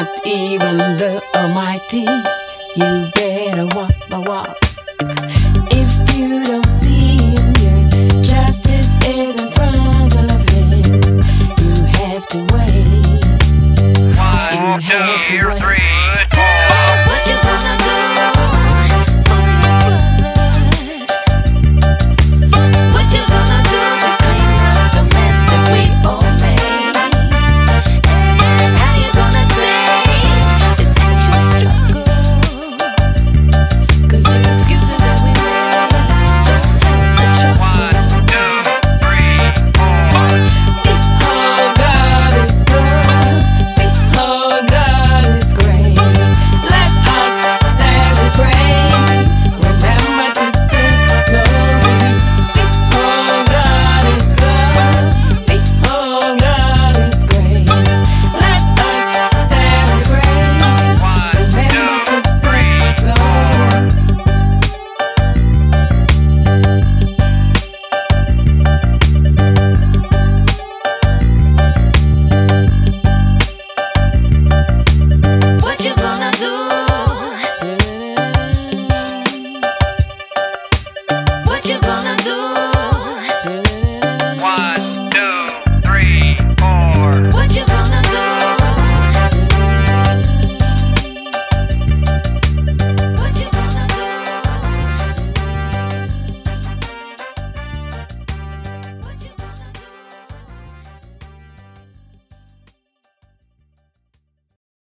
Not even the Almighty. You better walk my walk. If you don't